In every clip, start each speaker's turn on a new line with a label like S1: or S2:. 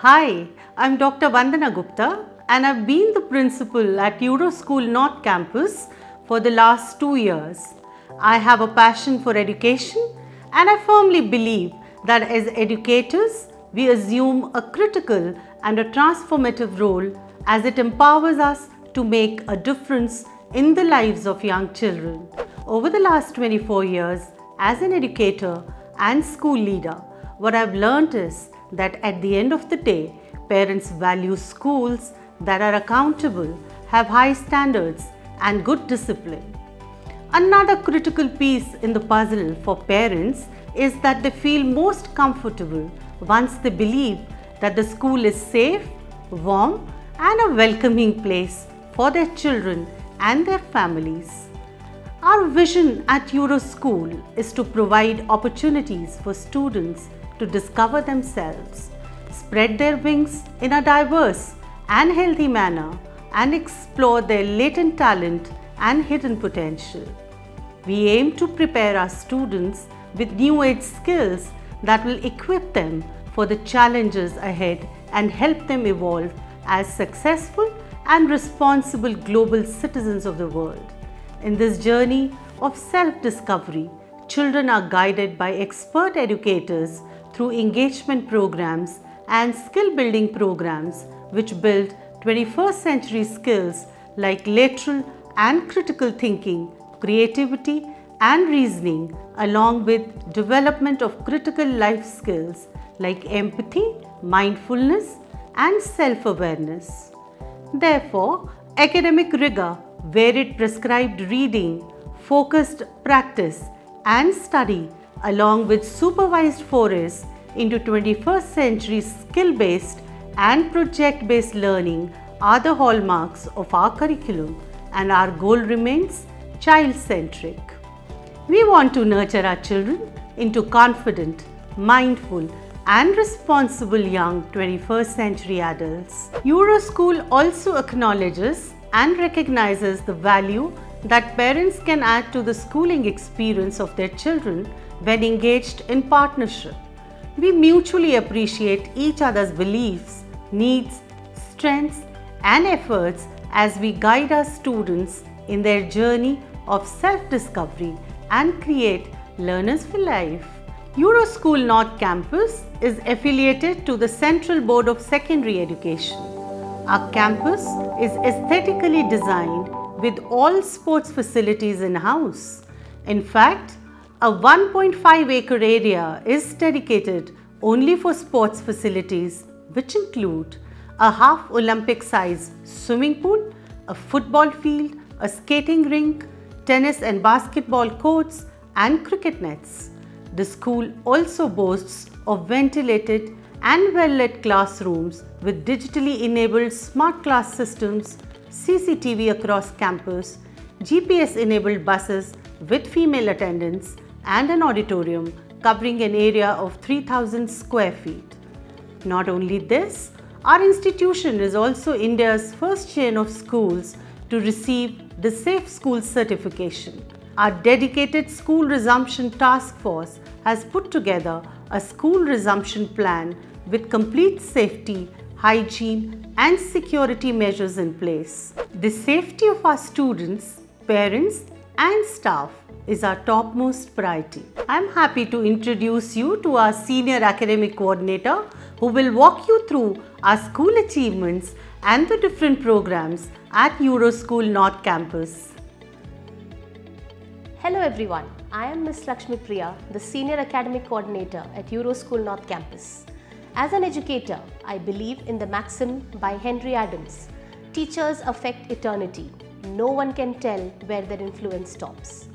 S1: Hi, I'm Dr. Vandana Gupta and I've been the principal at Euro School North Campus for the last two years. I have a passion for education and I firmly believe that as educators, we assume a critical and a transformative role as it empowers us to make a difference in the lives of young children. Over the last 24 years, as an educator and school leader, what I've learned is that at the end of the day, parents value schools that are accountable, have high standards, and good discipline. Another critical piece in the puzzle for parents is that they feel most comfortable once they believe that the school is safe, warm, and a welcoming place for their children and their families. Our vision at Euroschool is to provide opportunities for students to discover themselves, spread their wings in a diverse and healthy manner, and explore their latent talent and hidden potential. We aim to prepare our students with new age skills that will equip them for the challenges ahead and help them evolve as successful and responsible global citizens of the world. In this journey of self discovery, children are guided by expert educators through engagement programs and skill building programs which build 21st century skills like lateral and critical thinking, creativity, and reasoning, along with development of critical life skills like empathy, mindfulness, and self awareness. Therefore, academic rigor, varied prescribed reading, focused practice, and study, along with supervised forays into 21st century skill based and project based learning, are the hallmarks of our curriculum, and our goal remains child centric. We want to nurture our children into confident, mindful, and responsible young 21st century adults. Euroschool also acknowledges and recognizes the value that parents can add to the schooling experience of their children when engaged in partnership. We mutually appreciate each other's beliefs, needs, strengths, and efforts as we guide our students in their journey of self discovery and create learners for life. Euroschool North Campus is affiliated to the Central Board of Secondary Education. Our campus is aesthetically designed with all sports facilities in house. In fact, a 1.5 acre area is dedicated only for sports facilities, which include a half Olympic size swimming pool, a football field, a skating rink, tennis and basketball courts, and cricket nets. The school also boasts of ventilated and well lit classrooms with digitally enabled smart class systems, CCTV across campus, GPS enabled buses with female attendants, and an auditorium covering an area of 3000 square feet. Not only this, our institution is also India's first chain of schools to receive the Safe School certification. Our dedicated school resumption task force has put together a school resumption plan with complete safety, hygiene, and security measures in place. The safety of our students, parents, and staff is our topmost priority. I am happy to introduce you to our senior academic coordinator who will walk you through our school achievements and the different programs at Euroschool North Campus.
S2: Hello everyone, I am Ms. Lakshmi Priya, the Senior Academic Coordinator at Euroschool North Campus. As an educator, I believe in the maxim by Henry Adams Teachers affect eternity. No one can tell where their influence stops.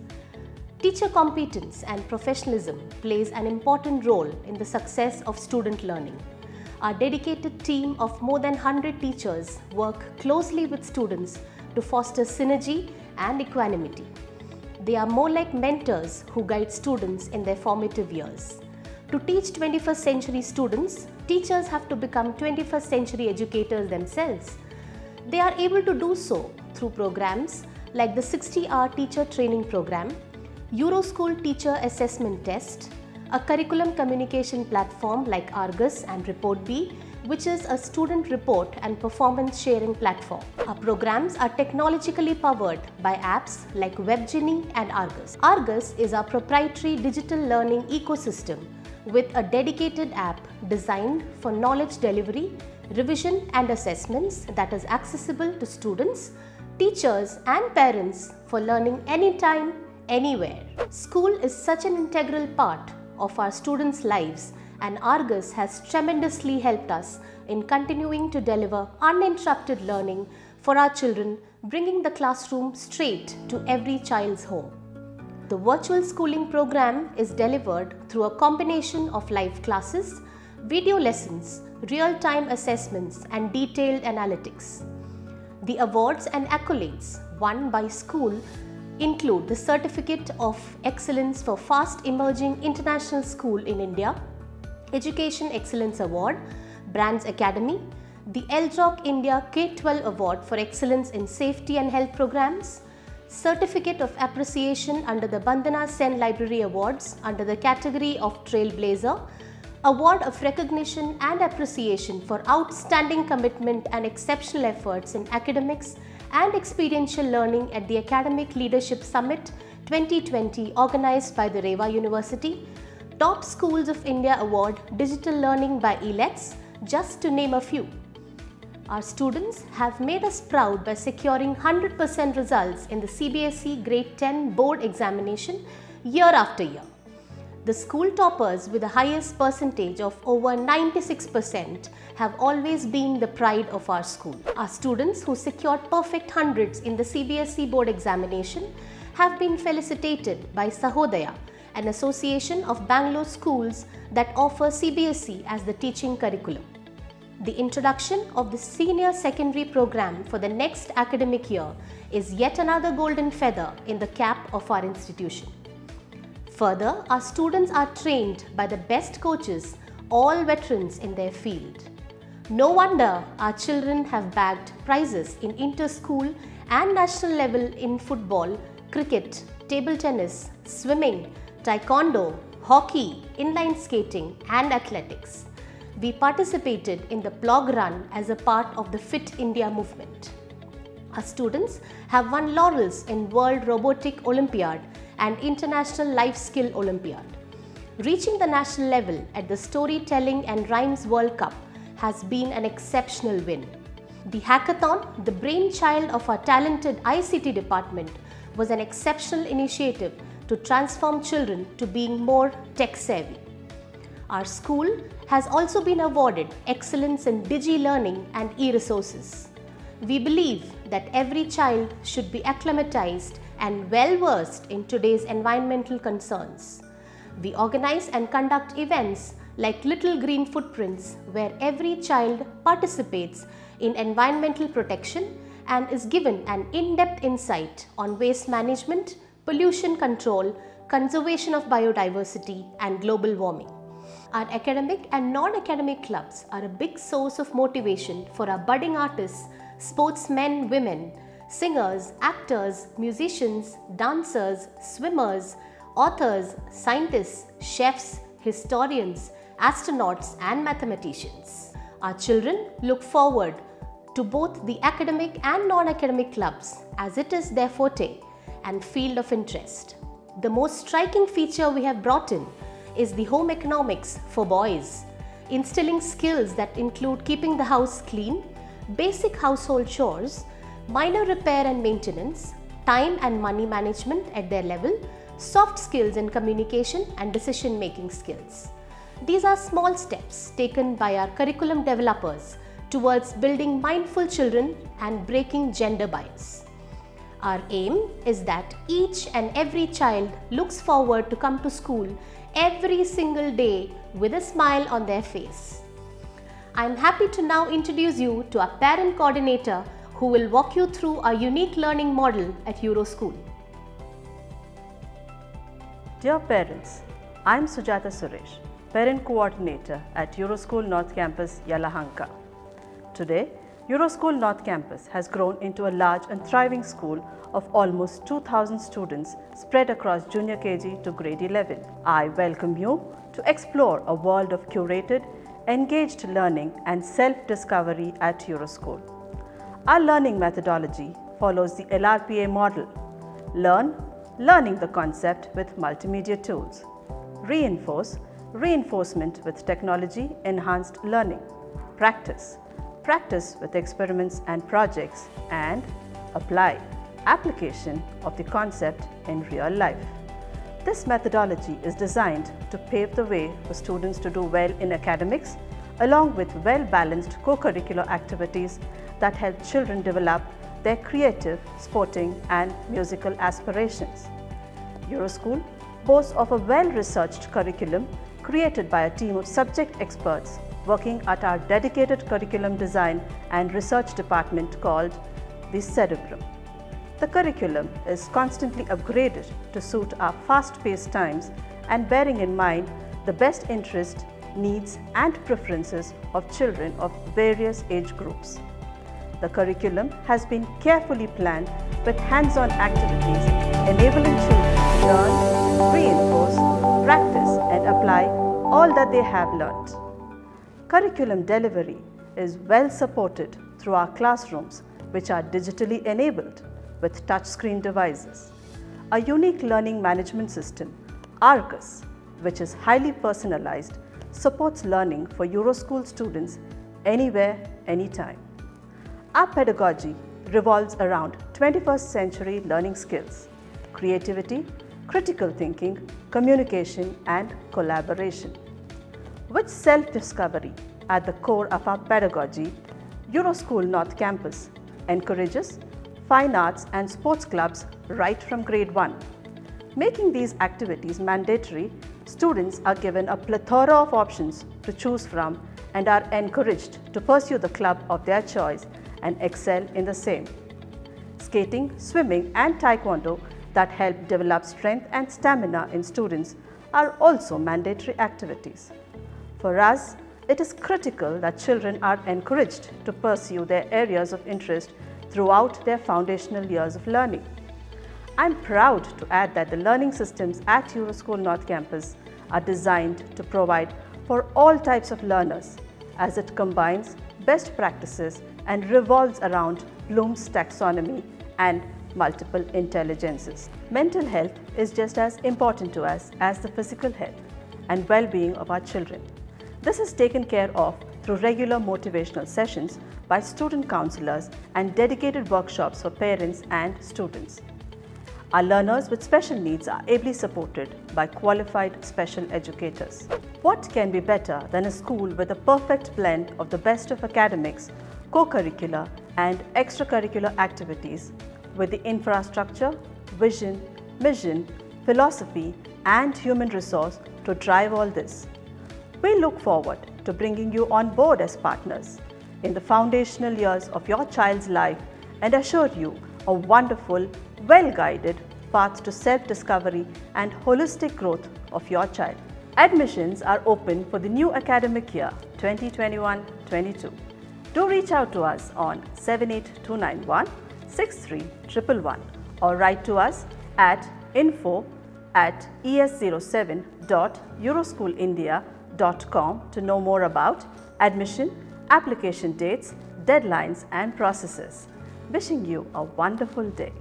S2: Teacher competence and professionalism plays an important role in the success of student learning. Our dedicated team of more than 100 teachers work closely with students to foster synergy and equanimity. They are more like mentors who guide students in their formative years. To teach 21st century students, teachers have to become 21st century educators themselves. They are able to do so through programs like the 60 hour teacher training program, Euroschool teacher assessment test, a curriculum communication platform like Argus and ReportBee, which is a student report and performance sharing platform. Our programs are technologically powered by apps like WebGenie and Argus. Argus is our proprietary digital learning ecosystem with a dedicated app designed for knowledge delivery, revision and assessments that is accessible to students, teachers and parents for learning anytime, anywhere. School is such an integral part of our students' lives and Argus has tremendously helped us in continuing to deliver uninterrupted learning for our children, bringing the classroom straight to every child's home. The virtual schooling program is delivered through a combination of live classes, video lessons, real-time assessments and detailed analytics. The awards and accolades won by school include the Certificate of Excellence for Fast Emerging International School in India, Education Excellence Award, Brands Academy, the LJOC India K-12 Award for Excellence in Safety and Health Programs, Certificate of Appreciation under the Bandana Sen Library Awards under the category of Trailblazer, Award of Recognition and Appreciation for Outstanding Commitment and Exceptional Efforts in Academics and Experiential Learning at the Academic Leadership Summit 2020 organized by the REVA University, Top Schools of India Award Digital Learning by ELEX, just to name a few. Our students have made us proud by securing 100% results in the CBSE Grade 10 board examination year after year. The school toppers with the highest percentage of over 96% have always been the pride of our school. Our students who secured perfect hundreds in the CBSE board examination have been felicitated by Sahodaya, an association of Bangalore schools that offer CBSE as the teaching curriculum. The introduction of the senior secondary program for the next academic year is yet another golden feather in the cap of our institution. Further, our students are trained by the best coaches, all veterans in their field. No wonder our children have bagged prizes in inter-school and national level in football, cricket, table tennis, swimming, taekwondo, hockey, inline skating and athletics we participated in the plog run as a part of the Fit India movement. Our students have won laurels in World Robotic Olympiad and International Life Skill Olympiad. Reaching the national level at the Storytelling and Rhymes World Cup has been an exceptional win. The hackathon, the brainchild of our talented ICT department, was an exceptional initiative to transform children to being more tech savvy. Our school has also been awarded Excellence in Digi Learning and e-resources. We believe that every child should be acclimatized and well versed in today's environmental concerns. We organize and conduct events like Little Green Footprints where every child participates in environmental protection and is given an in-depth insight on waste management, pollution control, conservation of biodiversity and global warming. Our academic and non-academic clubs are a big source of motivation for our budding artists, sportsmen, women, singers, actors, musicians, dancers, swimmers, authors, scientists, chefs, historians, astronauts and mathematicians. Our children look forward to both the academic and non-academic clubs as it is their forte and field of interest. The most striking feature we have brought in is the home economics for boys, instilling skills that include keeping the house clean, basic household chores, minor repair and maintenance, time and money management at their level, soft skills in communication and decision making skills. These are small steps taken by our curriculum developers towards building mindful children and breaking gender bias. Our aim is that each and every child looks forward to come to school every single day with a smile on their face. I am happy to now introduce you to our parent coordinator who will walk you through our unique learning model at Euroschool.
S3: Dear parents, I am Sujata Suresh, parent coordinator at Euroschool North Campus, Yelahanka. Today, Euroschool North Campus has grown into a large and thriving school of almost 2000 students spread across junior KG to grade 11. I welcome you to explore a world of curated engaged learning and self-discovery at Euroschool. Our learning methodology follows the LRPA model. Learn, learning the concept with multimedia tools. Reinforce, reinforcement with technology enhanced learning. Practice, practice with experiments and projects. And apply, application of the concept in real life. This methodology is designed to pave the way for students to do well in academics along with well-balanced co-curricular activities that help children develop their creative, sporting and musical aspirations. Euroschool boasts of a well-researched curriculum created by a team of subject experts working at our dedicated curriculum design and research department called the Cerebrum. The curriculum is constantly upgraded to suit our fast-paced times and bearing in mind the best interest, needs and preferences of children of various age groups. The curriculum has been carefully planned with hands-on activities enabling children to learn, reinforce, practice and apply all that they have learnt. Curriculum delivery is well supported through our classrooms which are digitally enabled with touchscreen devices. A unique learning management system, Argus, which is highly personalized, supports learning for Euroschool students anywhere, anytime. Our pedagogy revolves around 21st century learning skills, creativity, critical thinking, communication and collaboration. With self-discovery at the core of our pedagogy, Euroschool North Campus encourages fine arts and sports clubs right from grade 1. Making these activities mandatory, students are given a plethora of options to choose from and are encouraged to pursue the club of their choice and excel in the same. Skating, swimming and taekwondo that help develop strength and stamina in students are also mandatory activities. For us, it is critical that children are encouraged to pursue their areas of interest throughout their foundational years of learning. I'm proud to add that the learning systems at Euroschool North Campus are designed to provide for all types of learners as it combines best practices and revolves around Bloom's taxonomy and multiple intelligences. Mental health is just as important to us as the physical health and well-being of our children. This is taken care of through regular motivational sessions by student counselors and dedicated workshops for parents and students. Our learners with special needs are ably supported by qualified special educators. What can be better than a school with a perfect blend of the best of academics, co-curricular and extracurricular activities with the infrastructure, vision, mission, philosophy and human resource to drive all this. We look forward to bringing you on board as partners in the foundational years of your child's life and assure you a wonderful, well-guided path to self-discovery and holistic growth of your child. Admissions are open for the new academic year 2021-22. Do reach out to us on 78291 63111 or write to us at info at es07.euroschoolindia.com to know more about admission, application dates, deadlines and processes. Wishing you a wonderful day.